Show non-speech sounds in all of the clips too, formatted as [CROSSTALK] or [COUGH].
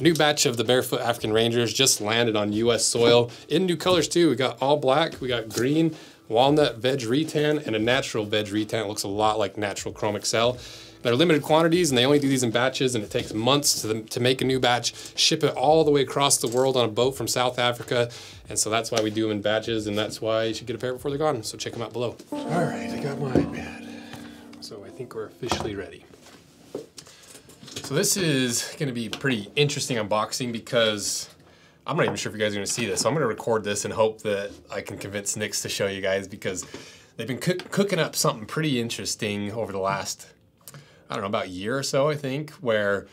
New batch of the Barefoot African Rangers just landed on US soil in new colors too. We got all black, we got green, walnut veg retan, and a natural veg retan. It looks a lot like natural Chrome Excel. They're limited quantities and they only do these in batches and it takes months to, to make a new batch, ship it all the way across the world on a boat from South Africa. And so that's why we do them in batches and that's why you should get a pair before they're gone. So check them out below. All right, I got my iPad. So I think we're officially ready. So this is gonna be pretty interesting unboxing because I'm not even sure if you guys are gonna see this. So I'm gonna record this and hope that I can convince Nicks to show you guys because they've been cook cooking up something pretty interesting over the last, I don't know, about a year or so, I think, where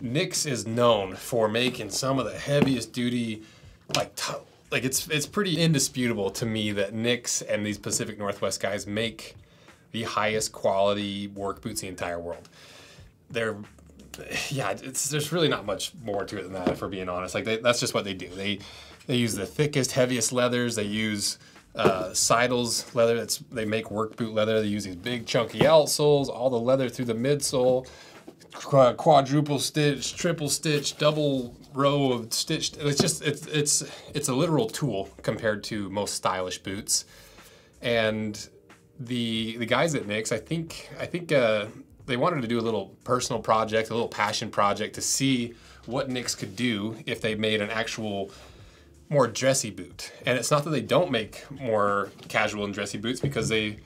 Nicks is known for making some of the heaviest duty, like, like it's, it's pretty indisputable to me that Nicks and these Pacific Northwest guys make the highest quality work boots in the entire world. They're yeah, it's there's really not much more to it than that, we're being honest. Like they, that's just what they do. They they use the thickest, heaviest leathers. They use uh, Seidel's leather. That's they make work boot leather. They use these big chunky outsoles, all the leather through the midsole, quadruple stitch, triple stitch, double row of stitched. It's just it's it's it's a literal tool compared to most stylish boots, and the the guys at Nicks, I think I think uh, they wanted to do a little personal project, a little passion project to see what Nicks could do if they made an actual more dressy boot. And it's not that they don't make more casual and dressy boots because they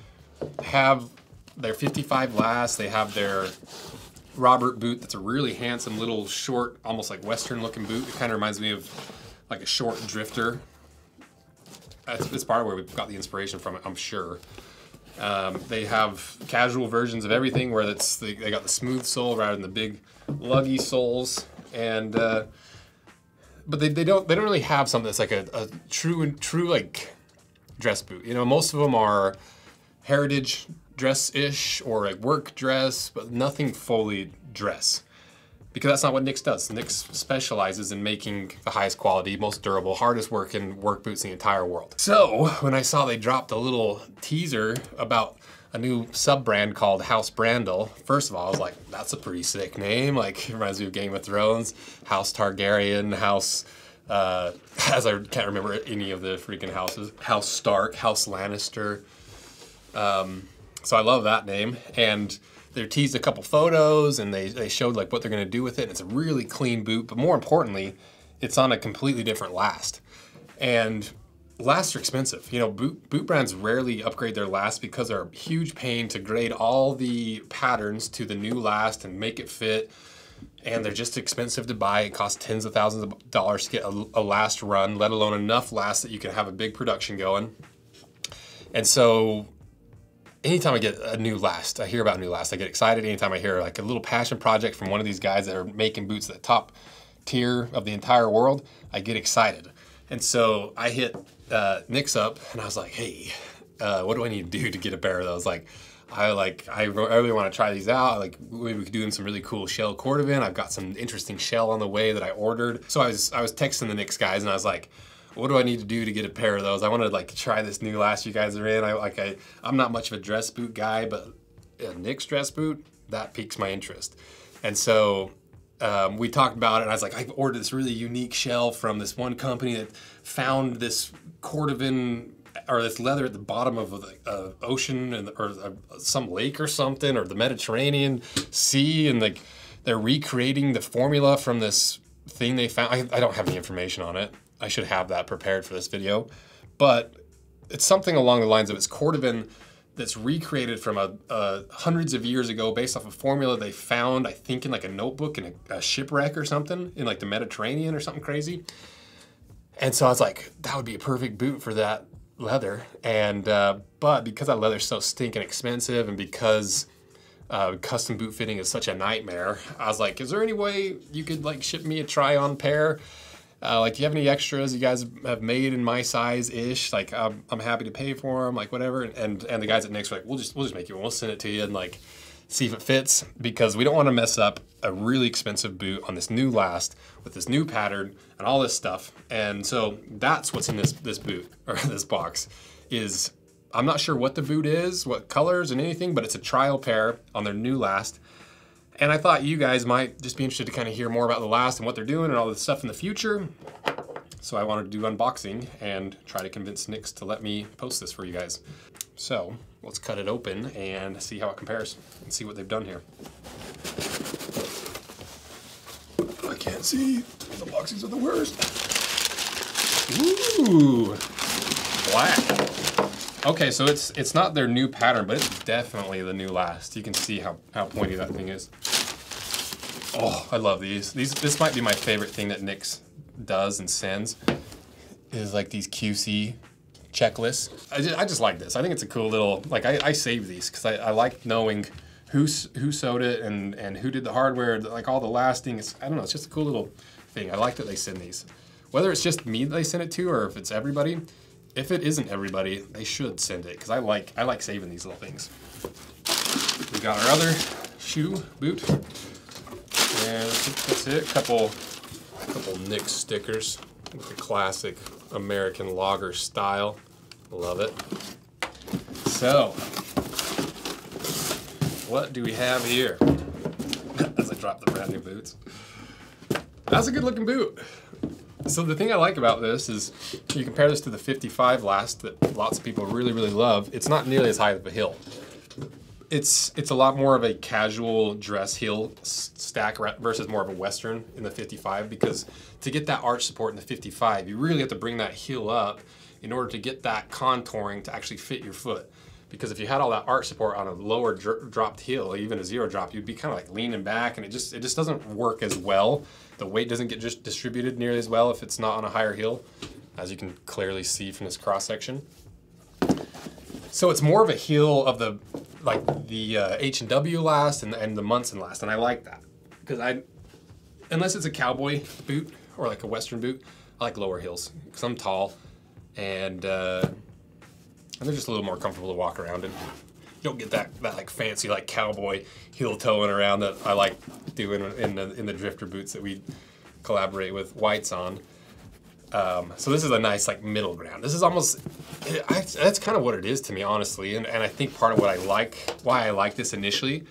have their 55 last, they have their Robert boot that's a really handsome little short, almost like Western looking boot. It kind of reminds me of like a short drifter. It's, it's part of where we got the inspiration from it, I'm sure. Um, they have casual versions of everything where it's they, they, got the smooth sole rather than the big luggy soles, and uh, but they, they don't they don't really have something that's like a, a true and true like dress boot. You know, most of them are heritage dress-ish or like work dress, but nothing fully dress because that's not what Nicks does. Nicks specializes in making the highest quality, most durable, hardest working work boots in the entire world. So when I saw they dropped a little teaser about a new sub brand called House Brandle, first of all, I was like, that's a pretty sick name. Like, reminds me of Game of Thrones, House Targaryen, House, uh, [LAUGHS] as I can't remember any of the freaking houses, House Stark, House Lannister. Um, so I love that name. And they teased a couple photos and they, they showed like what they're gonna do with it. It's a really clean boot, but more importantly, it's on a completely different last. And lasts are expensive. You know, boot, boot brands rarely upgrade their last because they're a huge pain to grade all the patterns to the new last and make it fit. And they're just expensive to buy. It costs tens of thousands of dollars to get a, a last run, let alone enough last that you can have a big production going. And so anytime I get a new last, I hear about a new last, I get excited. Anytime I hear like a little passion project from one of these guys that are making boots at the top tier of the entire world, I get excited. And so I hit uh, up and I was like, hey, uh, what do I need to do to get a pair of those? Like, I like, I really want to try these out. Like, maybe we could do some really cool shell cordovan. I've got some interesting shell on the way that I ordered. So I was, I was texting the Nicks guys and I was like, what do I need to do to get a pair of those? I want to like try this new last you guys are in. I like I I'm not much of a dress boot guy, but a Nicks dress boot that piques my interest. And so um, we talked about it, and I was like, I ordered this really unique shell from this one company that found this cordovan or this leather at the bottom of the uh, ocean and or uh, some lake or something or the Mediterranean Sea, and like they're recreating the formula from this thing they found. I, I don't have any information on it. I should have that prepared for this video. But it's something along the lines of it's cordovan that's recreated from a, a, hundreds of years ago based off a formula they found, I think in like a notebook in a, a, shipwreck or something in like the Mediterranean or something crazy. And so I was like, that would be a perfect boot for that leather. And, uh, but because that leather's so stinking expensive and because uh, custom boot fitting is such a nightmare, I was like, is there any way you could like ship me a try on pair? Uh, like, do you have any extras you guys have made in my size-ish? Like, I'm, I'm happy to pay for them, like whatever. And and the guys at Nicks were like, we'll just we'll just make you one. We'll send it to you and like see if it fits because we don't want to mess up a really expensive boot on this new last with this new pattern and all this stuff. And so that's what's in this this boot [LAUGHS] or this box is I'm not sure what the boot is, what colors and anything, but it's a trial pair on their new last And I thought you guys might just be interested to kind of hear more about the last and what they're doing and all the stuff in the future. So I wanted to do unboxing and try to convince Nicks to let me post this for you guys. So let's cut it open and see how it compares and see what they've done here. I can't see. The boxes are the worst. Ooh, black. Okay, so it's it's not their new pattern, but it's definitely the new last. You can see how, how pointy that thing is. Oh, I love these. These This might be my favorite thing that Nicks does and sends is like these QC checklists. I just, I just like this. I think it's a cool little, like I, I save these because I, I like knowing who, who sewed it and, and who did the hardware, like all the lasting. It's, I don't know, it's just a cool little thing. I like that they send these. Whether it's just me they send it to or if it's everybody, if it isn't everybody, they should send it because I like, I like saving these little things. We got our other shoe boot. And that's it. Couple couple Nicks stickers with the classic American logger style. Love it. So, what do we have here? [LAUGHS] As I drop the brand new boots. That's a good looking boot. So the thing I like about this is you compare this to the 55 last that lots of people really, really love. It's not nearly as high of a hill it's it's a lot more of a casual dress heel stack versus more of a western in the 55 because to get that arch support in the 55 you really have to bring that heel up in order to get that contouring to actually fit your foot. Because if you had all that arch support on a lower dr dropped heel even a zero drop you'd be kind of like leaning back and it just it just doesn't work as well. The weight doesn't get just distributed nearly as well if it's not on a higher heel as you can clearly see from this cross section. So it's more of a heel of the like the uh, H and W last and, and the Munson last, and I like that because I, unless it's a cowboy boot or like a Western boot, I like lower heels because I'm tall, and uh, and they're just a little more comfortable to walk around in. You don't get that that like fancy like cowboy heel toeing around that I like doing in the in the drifter boots that we collaborate with Whites on. Um, so this is a nice like middle ground. This is almost, I, that's kind of what it is to me, honestly. And, and I think part of what I like, why I like this initially,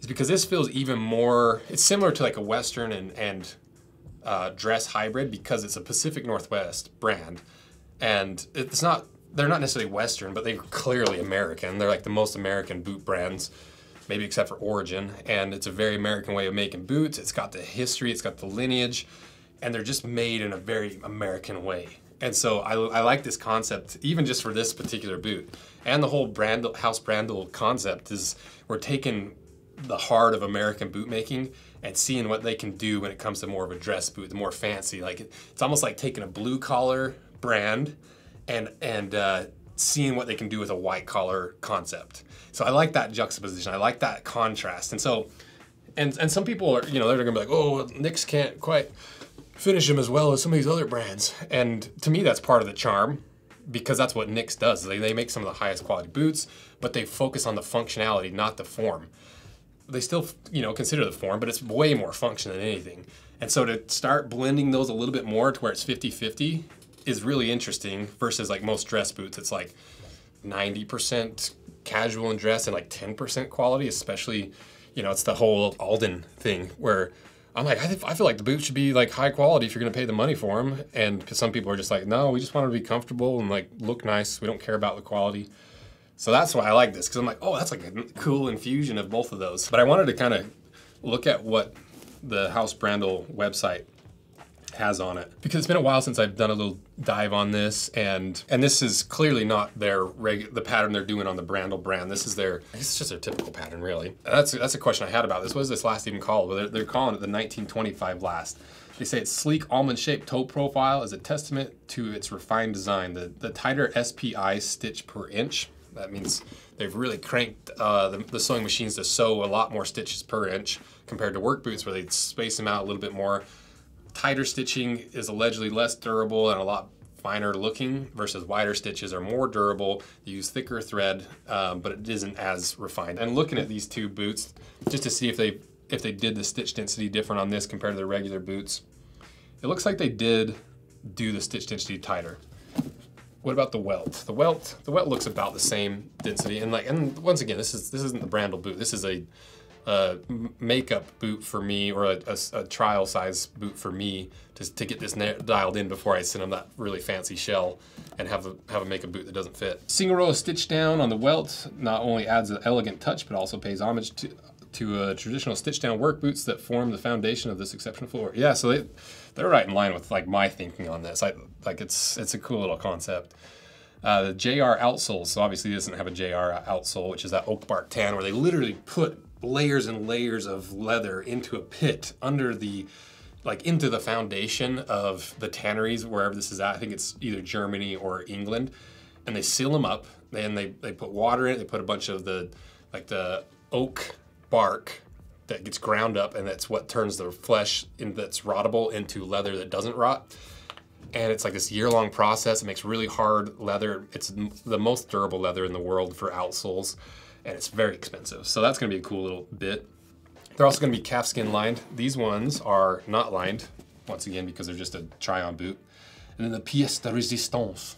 is because this feels even more, it's similar to like a Western and, and uh, dress hybrid because it's a Pacific Northwest brand. And it's not, they're not necessarily Western, but they're clearly American. They're like the most American boot brands, maybe except for Origin. And it's a very American way of making boots. It's got the history, it's got the lineage and they're just made in a very American way. And so I, I like this concept, even just for this particular boot. And the whole brand, House Brandle concept is we're taking the heart of American boot making and seeing what they can do when it comes to more of a dress boot, the more fancy. Like it's almost like taking a blue collar brand and and uh, seeing what they can do with a white collar concept. So I like that juxtaposition. I like that contrast. And so, and and some people are, you know, they're gonna be like, oh, Nicks can't quite finish them as well as some of these other brands. And to me, that's part of the charm because that's what Nicks does. They, they make some of the highest quality boots, but they focus on the functionality, not the form. They still, you know, consider the form, but it's way more function than anything. And so to start blending those a little bit more to where it's 50-50 is really interesting versus like most dress boots. It's like 90% casual and dress and like 10% quality, especially, you know, it's the whole Alden thing where I'm like, I, th- I feel like the boots should be like high quality if you're going to pay the money for them. And some people are just like, no, we just want to be comfortable and like look nice. We don't care about the quality. So that's why I like this because I'm like, oh, that's like a cool infusion of both of those. But I wanted to kind of look at what the House Brandle website has on it. Because it's been a while since I've done a little dive on this and and this is clearly not their reg the pattern they're doing on the Brandle brand. This is their it's just their typical pattern really. that's that's a question I had about this. What is this last even called? Well, they're, they're calling it the 1925 last. They say its sleek almond shaped toe profile is a testament to its refined design. The the tighter SPI stitch per inch that means they've really cranked uh, the, the sewing machines to sew a lot more stitches per inch compared to work boots where they space them out a little bit more tighter stitching is allegedly less durable and a lot finer looking versus wider stitches are more durable. They use thicker thread, um, but it isn't as refined. And looking at these two boots, just to see if they if they did the stitch density different on this compared to the regular boots, it looks like they did do the stitch density tighter. What about the welt? The welt, the welt looks about the same density, and like, and once again, this is this isn't the Brandle boot. This is a a makeup boot for me or a, a, a trial size boot for me to, to get this dialed in before I send them that really fancy shell and have a, have a makeup boot that doesn't fit. Single row of stitch down on the welt not only adds an elegant touch, but also pays homage to, to uh, traditional stitch down work boots that form the foundation of this exceptional floor. Yeah, so they, they're right in line with like my thinking on this. I, like it's, it's a cool little concept. Uh, the JR outsole, so obviously doesn't have a JR outsole, which is that oak bark tan where they literally put layers and layers of leather into a pit under the like into the foundation of the tanneries wherever this is at. I think it's either Germany or England, and they seal them up. And they they put water in it. They put a bunch of the like the oak bark that gets ground up, and that's what turns the flesh in, that's rottable into leather that doesn't rot. And it's like this year-long process. It makes really hard leather. It's the most durable leather in the world for outsoles and it's very expensive. So that's gonna be a cool little bit. They're also gonna be calfskin lined. These ones are not lined, once again, because they're just a try-on boot. And then the pièce de résistance.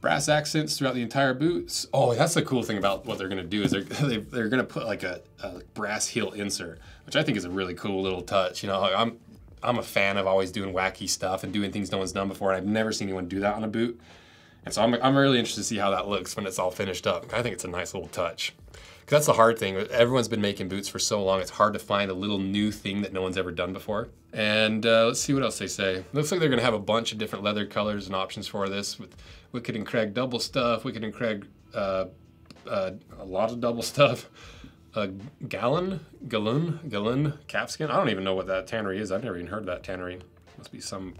Brass accents throughout the entire boots. Oh, that's the cool thing about what they're gonna do is they're, [LAUGHS] they, are gonna put like a, a brass heel insert, which I think is a really cool little touch. You know, I'm, I'm a fan of always doing wacky stuff and doing things no one's done before, and I've never seen anyone do that on a boot. And so I'm, I'm really interested to see how that looks when it's all finished up. I think it's a nice little touch. Because that's the hard thing. Everyone's been making boots for so long, it's hard to find a little new thing that no one's ever done before. And uh, let's see what else they say. Looks like they're going to have a bunch of different leather colors and options for this with Wickett and Craig double stuff, Wickett and Craig uh, uh, a lot of double [LAUGHS] stuff. A gallon, gallon, gallon calfskin. I don't even know what that tannery is. I've never even heard of that tannery. Must be some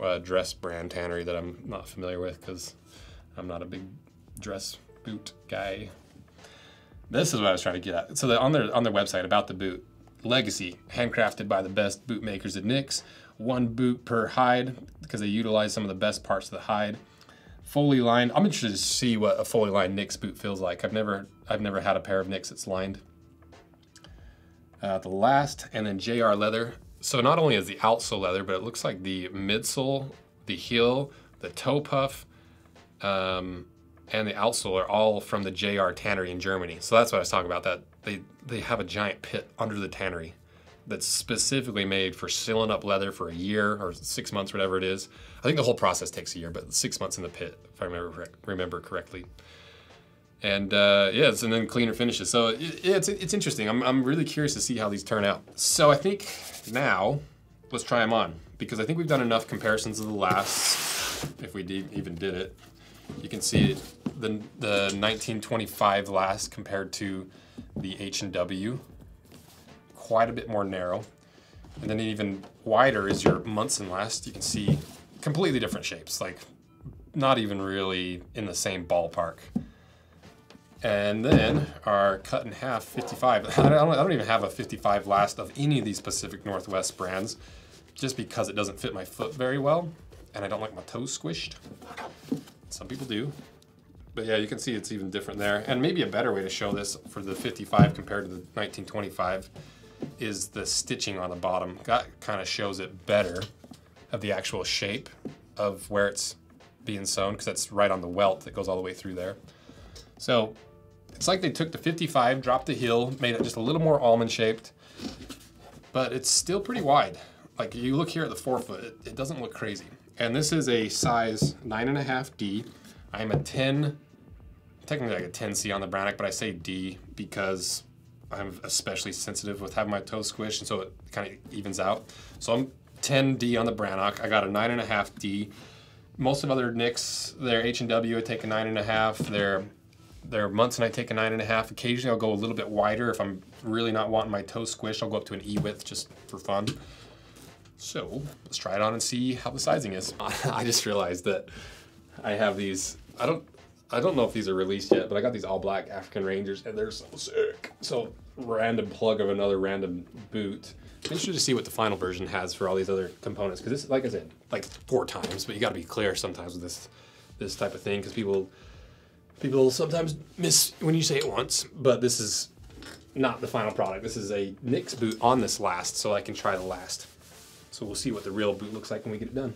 uh, dress brand tannery that I'm not familiar with because I'm not a big dress boot guy. This is what I was trying to get at. So on their on their website about the boot, legacy, handcrafted by the best boot makers at Nicks, one boot per hide because they utilize some of the best parts of the hide. Fully lined. I'm interested to see what a fully lined Nicks boot feels like. I've never I've never had a pair of Nicks that's lined. Uh, the last, and then JR leather. So not only is the outsole leather, but it looks like the midsole, the heel, the toe puff, um, and the outsole are all from the JR tannery in Germany. So that's what I was talking about. That they they have a giant pit under the tannery that's specifically made for sealing up leather for a year or six months, whatever it is. I think the whole process takes a year, but six months in the pit, if I remember remember correctly. And uh, yes, and then cleaner finishes. So it, it's it's interesting. I'm I'm really curious to see how these turn out. So I think now let's try them on because I think we've done enough comparisons of the last, if we did, even did it. You can see the, the 1925 last compared to the H&W. Quite a bit more narrow. And then even wider is your Munson last. You can see completely different shapes, like not even really in the same ballpark. And then our cut in half 55. [LAUGHS] I don't, I don't even have a 55 last of any of these Pacific Northwest brands, just because it doesn't fit my foot very well, and I don't like my toes squished. Some people do. But yeah, you can see it's even different there. And maybe a better way to show this for the 55 compared to the 1925 is the stitching on the bottom. That kind of shows it better of the actual shape of where it's being sewn because that's right on the welt that goes all the way through there. So it's like they took the 55, dropped the heel, made it just a little more almond shaped, but it's still pretty wide. Like you look here at the forefoot, it, it doesn't look crazy. And this is a size nine and a half D. I'm a 10, technically like a 10C on the Brannock, but I say D because I'm especially sensitive with having my toes squished, and so it kind of evens out. So I'm 10D on the Brannock. I got a nine and a half D. Most of other Nicks, their H&W, I take a nine and a are months Munson, I take a nine and a half. Occasionally, I'll go a little bit wider if I'm really not wanting my toe squished. I'll go up to an E width just for fun. So let's try it on and see how the sizing is. [LAUGHS] I just realized that I have these, I don't, I don't know if these are released yet, but I got these all black African Rangers and they're so sick. So random plug of another random boot. I'm interested to see what the final version has for all these other components. Cause this, like I said, like four times, but you gotta be clear sometimes with this, this type of thing. Cause people, people sometimes miss when you say it once, but this is not the final product. This is a Nicks boot on this last, so I can try the last. So we'll see what the real boot looks like when we get it done.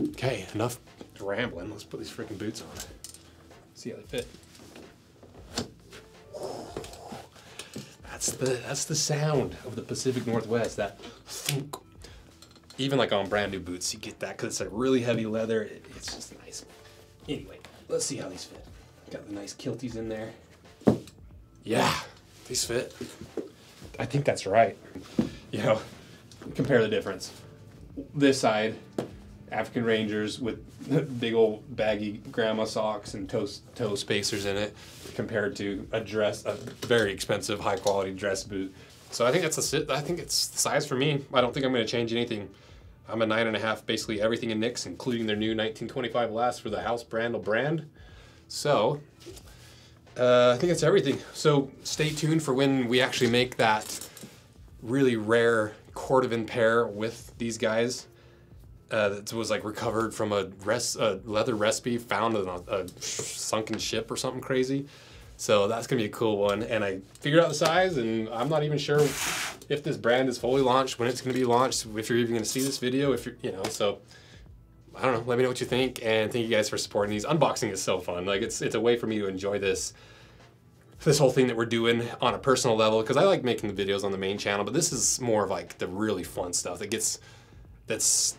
Okay, enough rambling. Let's put these freaking boots on. See how they fit. That's the that's the sound of the Pacific Northwest. That thunk. Even like on brand new boots, you get that because it's a really heavy leather. It, it's just nice. Anyway, let's see how these fit. Got the nice kilties in there. Yeah, these fit. I think that's right. You know, compare the difference. This side, African Rangers with [LAUGHS] big old baggy grandma socks and toe, toe spacers in it, compared to a dress, a very expensive, high quality dress boot. So I think that's a sit. I think it's the size for me. I don't think I'm going to change anything. I'm a nine and a half, basically everything in Nicks, including their new 1925 last for the House Brandle brand. So uh, I think that's everything. So stay tuned for when we actually make that really rare cordovan pair with these guys. Uh, that was like recovered from a, res- a leather recipe found on a, a sunken ship or something crazy. So that's gonna be a cool one. And I figured out the size, and I'm not even sure if this brand is fully launched, when it's gonna be launched, if you're even gonna see this video, if you're, you know, so I don't know. Let me know what you think, and thank you guys for supporting these. Unboxing is so fun. Like it's it's a way for me to enjoy this this whole thing that we're doing on a personal level because I like making the videos on the main channel, but this is more of like the really fun stuff that gets that's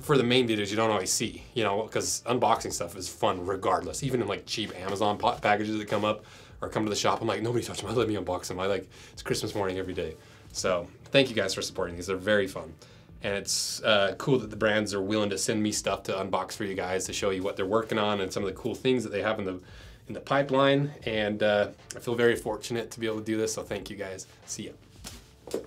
for the main videos you don't always see, you know, because unboxing stuff is fun regardless. Even in like cheap Amazon packages that come up or come to the shop, I'm like, nobody touch them. I let me unbox them. I like it's Christmas morning every day. So thank you guys for supporting these. They're very fun. And it's uh, cool that the brands are willing to send me stuff to unbox for you guys to show you what they're working on and some of the cool things that they have in the in the pipeline. And uh, I feel very fortunate to be able to do this. So thank you guys. See ya.